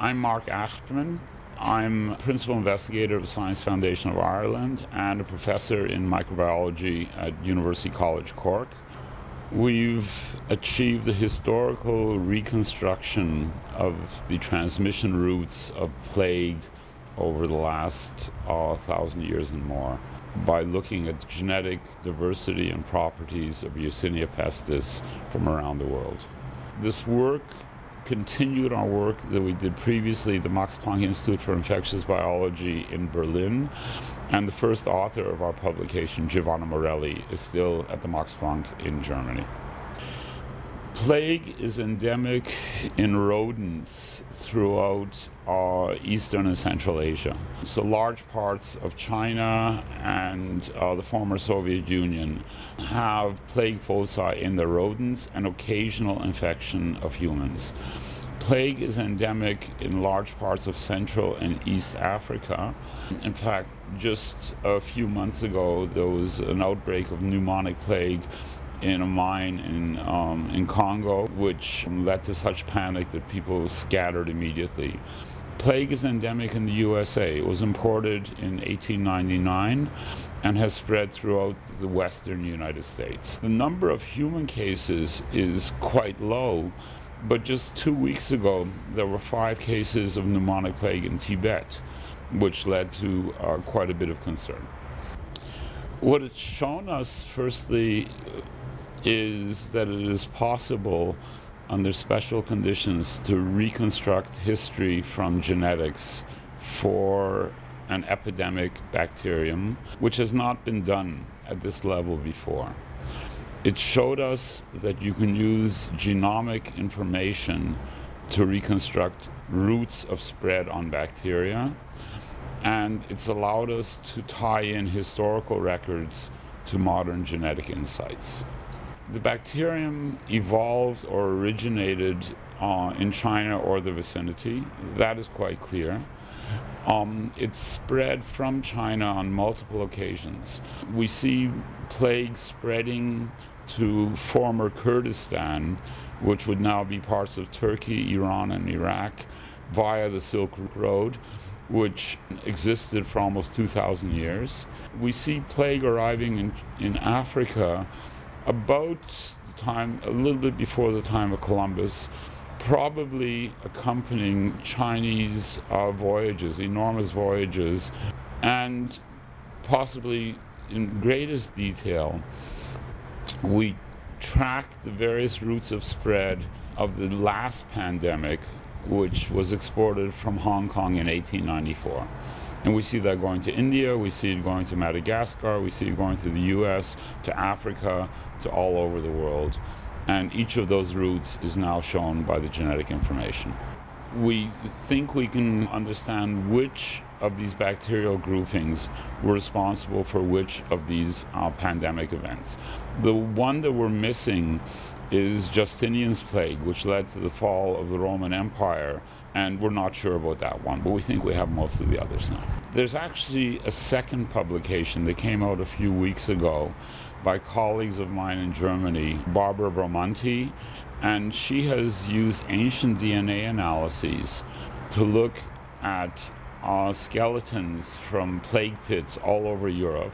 I'm Mark Achtman. I'm principal investigator of the Science Foundation of Ireland and a professor in microbiology at University College Cork. We've achieved a historical reconstruction of the transmission routes of plague over the last uh, thousand years and more by looking at the genetic diversity and properties of Yersinia pestis from around the world. This work continued our work that we did previously, the Max Planck Institute for Infectious Biology in Berlin. And the first author of our publication, Giovanna Morelli, is still at the Max Planck in Germany. Plague is endemic in rodents throughout uh, Eastern and Central Asia. So, large parts of China and uh, the former Soviet Union have plague foci in the rodents and occasional infection of humans. Plague is endemic in large parts of Central and East Africa. In fact, just a few months ago, there was an outbreak of pneumonic plague in a mine in, um, in Congo, which led to such panic that people scattered immediately. Plague is endemic in the USA. It was imported in 1899 and has spread throughout the western United States. The number of human cases is quite low, but just two weeks ago, there were five cases of pneumonic plague in Tibet, which led to uh, quite a bit of concern. What it's shown us, firstly, is that it is possible under special conditions to reconstruct history from genetics for an epidemic bacterium, which has not been done at this level before. It showed us that you can use genomic information to reconstruct routes of spread on bacteria, and it's allowed us to tie in historical records to modern genetic insights the bacterium evolved or originated uh, in China or the vicinity. That is quite clear. Um, it's spread from China on multiple occasions. We see plague spreading to former Kurdistan, which would now be parts of Turkey, Iran, and Iraq, via the Silk Road, which existed for almost 2,000 years. We see plague arriving in, in Africa about the time, a little bit before the time of Columbus, probably accompanying Chinese uh, voyages, enormous voyages, and possibly in greatest detail, we tracked the various routes of spread of the last pandemic, which was exported from Hong Kong in 1894. And we see that going to India, we see it going to Madagascar, we see it going to the US, to Africa, to all over the world. And each of those routes is now shown by the genetic information. We think we can understand which of these bacterial groupings were responsible for which of these uh, pandemic events. The one that we're missing is Justinian's plague, which led to the fall of the Roman Empire, and we're not sure about that one, but we think we have most of the others now. There's actually a second publication that came out a few weeks ago by colleagues of mine in Germany, Barbara Bramanti, and she has used ancient DNA analyses to look at uh, skeletons from plague pits all over Europe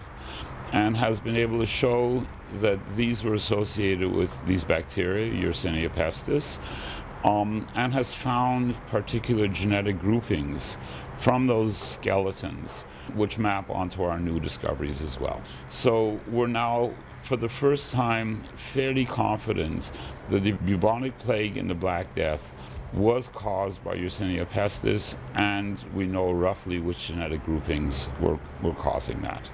and has been able to show that these were associated with these bacteria, Yersinia pestis, um, and has found particular genetic groupings from those skeletons, which map onto our new discoveries as well. So we're now, for the first time, fairly confident that the bubonic plague and the Black Death was caused by Yersinia pestis, and we know roughly which genetic groupings were, were causing that.